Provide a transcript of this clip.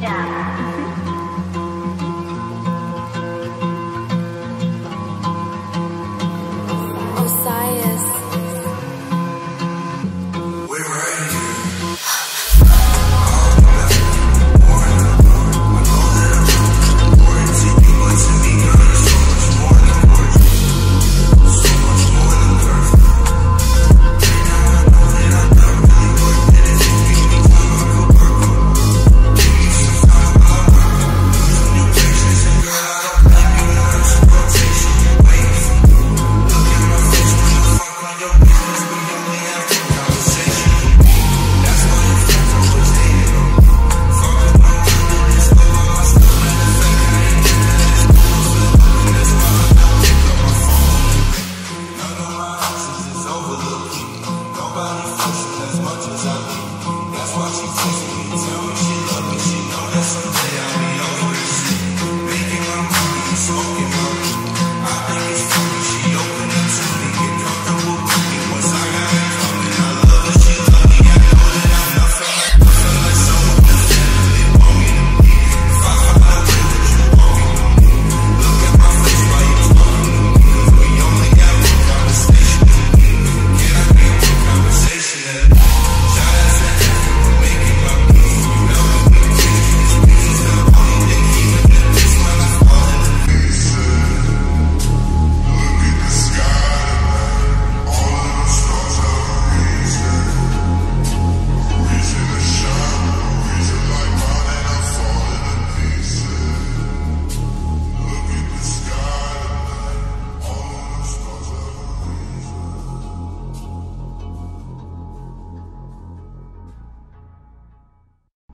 Meetup. nobody fussing as much as I do. That's why she fussing.